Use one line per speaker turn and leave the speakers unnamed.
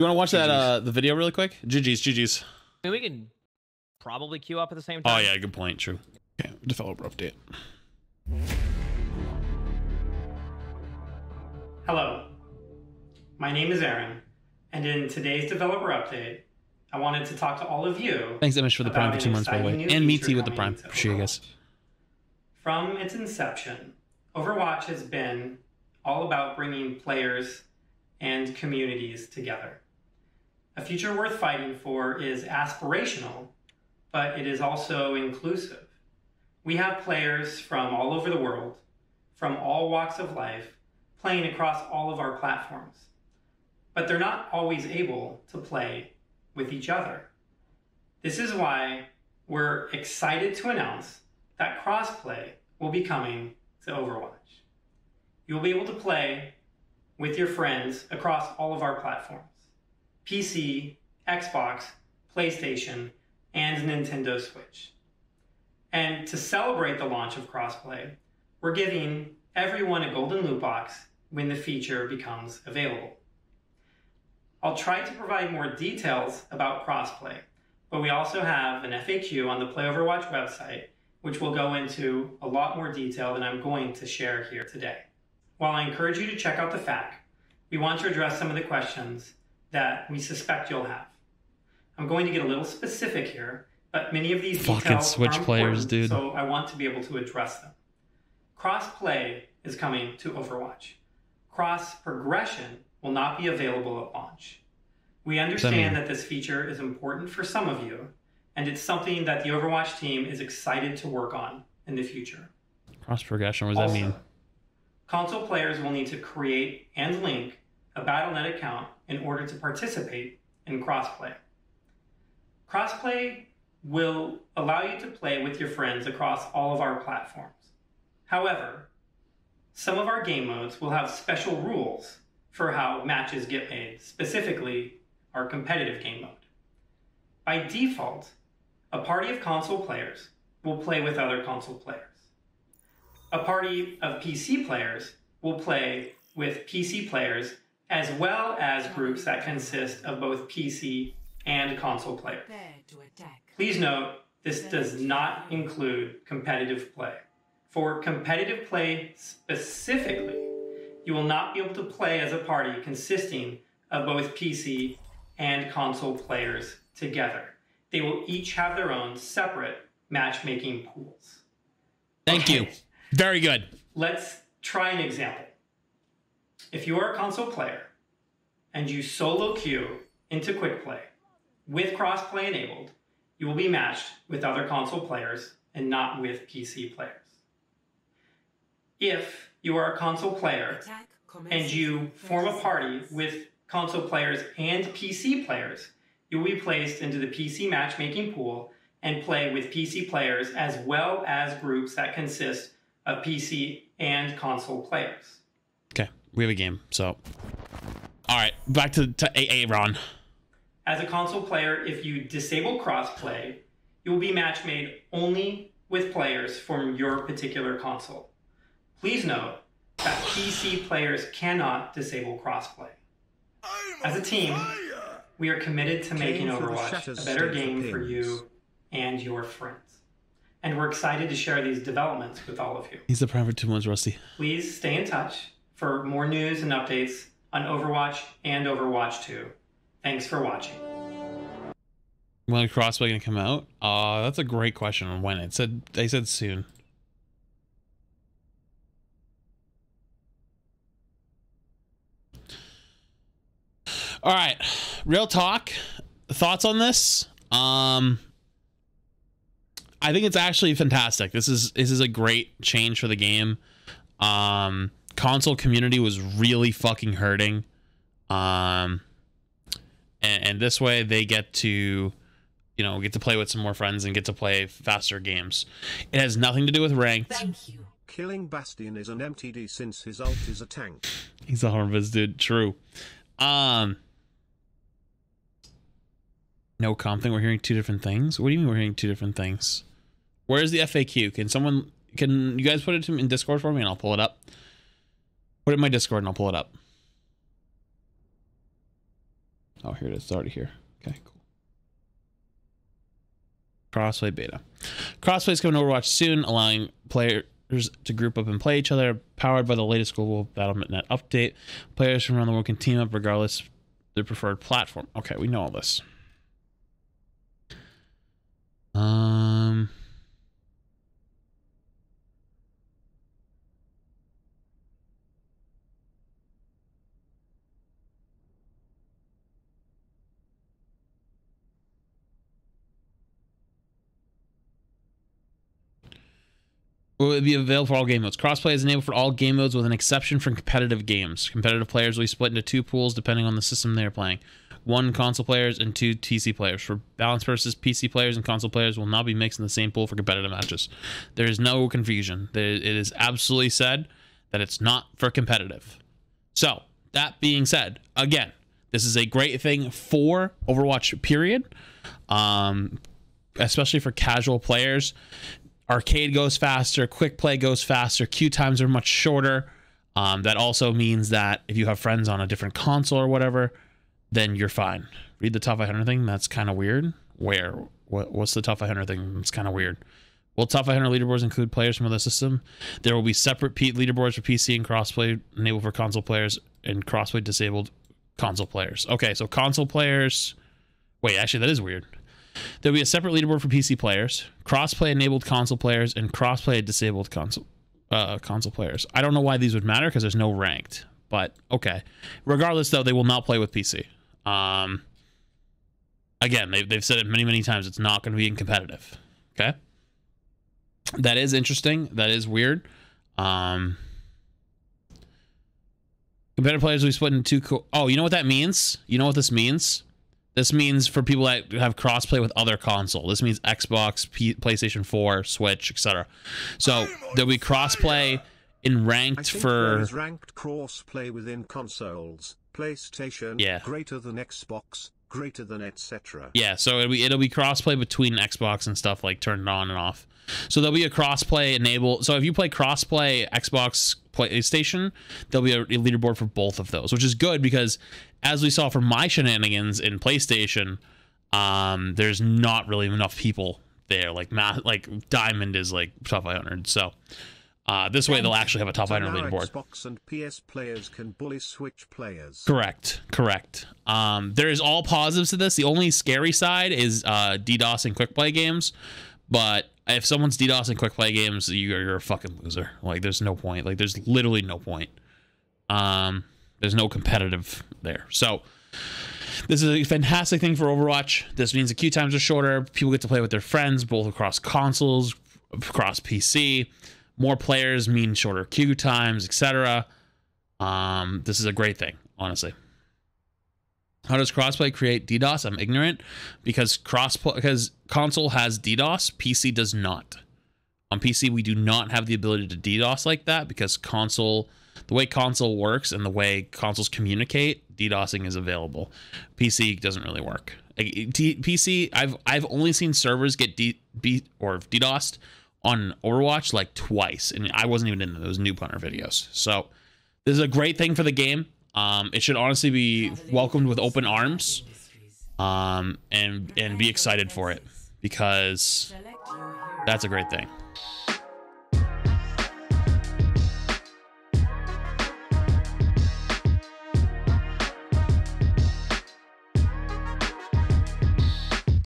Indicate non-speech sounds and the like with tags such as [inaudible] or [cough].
You want to watch that uh the video really quick? GG's, GG's.
I mean, we can probably queue up at the same time.
Oh yeah, good point. True. Okay, developer update.
Hello, my name is Aaron, and in today's developer update, I wanted to talk to all of you
Thanks, Emish, for the prime for two months, by the way, and me
feature
too with the prime.
to
Appreciate you guys.
From its inception, Overwatch has been all about bringing players and communities together. A future worth fighting for is aspirational, but it is also inclusive. We have players from all over the world, from all walks of life, playing across all of our platforms. But they're not always able to play with each other. This is why we're excited to announce that crossplay will be coming to Overwatch. You'll be able to play with your friends across all of our platforms PC, Xbox, PlayStation, and Nintendo Switch. And to celebrate the launch of crossplay, we're giving everyone a golden loot box when the feature becomes available. I'll try to provide more details about crossplay, but we also have an FAQ on the Play Overwatch website, which will go into a lot more detail than I'm going to share here today. While I encourage you to check out the FAQ, we want to address some of the questions that we suspect you'll have. I'm going to get a little specific here, but many of these
Fucking
details
Switch
are
players, dude.
So I want to be able to address them. Cross-play is coming to Overwatch. Cross progression will not be available at launch. We understand that this feature is important for some of you, and it's something that the Overwatch team is excited to work on in the future.
Cross progression. What does that mean?
Console players will need to create and link a Battle.net account in order to participate in crossplay. Crossplay will allow you to play with your friends across all of our platforms. However, some of our game modes will have special rules for how matches get made, specifically our competitive game mode. By default, a party of console players will play with other console players. A party of PC players will play with PC players as well as groups that consist of both PC and console players.
Prepare to attack.
Please note, this does not include competitive play. For competitive play specifically, you will not be able to play as a party consisting of both PC and console players together. They will each have their own separate matchmaking pools.
Thank you. Very good.
Let's try an example. If you are a console player and you solo queue into quick play with crossplay enabled, you will be matched with other console players and not with PC players. If you are a console player and you form a party with console players and PC players, you will be placed into the PC matchmaking pool and play with PC players as well as groups that consist of PC and console players.
Okay, we have a game. So, all right, back to to AA Ron.
As a console player, if you disable crossplay, you will be match made only with players from your particular console. Please note that PC players cannot disable crossplay. As a team, we are committed to making
Came for the
Overwatch a better game for you and your friends. And we're excited to share these developments with all of you.
He's the prime for two months, Rusty.
Please stay in touch for more news and updates on Overwatch and Overwatch 2. Thanks for watching.
When Crossplay gonna come out? Uh, that's a great question. On when it said they said soon. All right, real talk. Thoughts on this? Um, I think it's actually fantastic. This is this is a great change for the game. Um, console community was really fucking hurting. Um, and, and this way they get to you know get to play with some more friends and get to play faster games. It has nothing to do with ranked.
Thank you.
Killing Bastion is an MTD since his ult is a tank. [laughs]
he's a harvest dude. True. Um no comp thing. We're hearing two different things? What do you mean we're hearing two different things? Where's the faq can someone can you guys put it to me in discord for me and i'll pull it up put it in my discord and i'll pull it up Oh, here it is. It's already here. Okay, cool. Crossplay beta. Crossplay is coming to Overwatch soon, allowing players to group up and play each other. Powered by the latest global BattleNet update, players from around the world can team up regardless of their preferred platform. Okay, we know all this. Um. Will it be available for all game modes. Crossplay is enabled for all game modes with an exception for competitive games. Competitive players will be split into two pools depending on the system they are playing. One console players and two PC players. For balance purposes, PC players and console players will not be mixed in the same pool for competitive matches. There is no confusion. It is absolutely said that it's not for competitive. So, that being said, again, this is a great thing for Overwatch, period. Um, especially for casual players arcade goes faster, quick play goes faster, queue times are much shorter. Um, that also means that if you have friends on a different console or whatever, then you're fine. Read the top 500 thing. That's kind of weird. Where? What, what's the top 500 thing? It's kind of weird. Will top 500 leaderboards include players from other system? There will be separate P- leaderboards for PC and crossplay enabled for console players and crossplay disabled console players. Okay, so console players. Wait, actually, that is weird. There'll be a separate leaderboard for PC players, crossplay enabled console players, and crossplay disabled console uh, console players. I don't know why these would matter because there's no ranked, but okay. Regardless, though, they will not play with PC. Um, again, they've, they've said it many, many times. It's not going to be in competitive. Okay. That is interesting. That is weird. Um, competitive players will be split into two. Co- oh, you know what that means? You know what this means? This means for people that have crossplay with other console. This means Xbox, P- PlayStation 4, Switch, etc. So there'll be crossplay in ranked for
ranked crossplay within consoles, PlayStation,
yeah.
greater than Xbox, greater than etc.
Yeah, so it'll be it'll be crossplay between Xbox and stuff like turned on and off. So there'll be a crossplay enable. So if you play crossplay Xbox, PlayStation, there'll be a, leaderboard for both of those, which is good because as we saw from my shenanigans in PlayStation, um, there's not really enough people there. Like ma- like Diamond is like top 500. So uh, this way they'll actually have a top
So
500 leaderboard.
Xbox and PS players can bully Switch players.
Correct, correct. Um, there is all positives to this. The only scary side is uh, DDoS and quick play games. But if someone's DDoS and quick play games, you're, you're a fucking loser. Like, there's no point. Like, there's literally no point. Um, there's no competitive there. So this is a fantastic thing for Overwatch. This means the queue times are shorter. People get to play with their friends, both across consoles, across PC. More players mean shorter queue times, etc. Um, this is a great thing, honestly. How does crossplay create DDoS? I'm ignorant because crossplay because console has DDoS, PC does not. On PC, we do not have the ability to DDoS like that because console, the way console works and the way consoles communicate, DDoSing is available. PC doesn't really work. PC, I've I've only seen servers get D, B or DDoSed on Overwatch like twice, and I wasn't even in those new Hunter videos. So this is a great thing for the game. Um, it should honestly be welcomed with open arms, um, and and be excited for it because that's a great thing.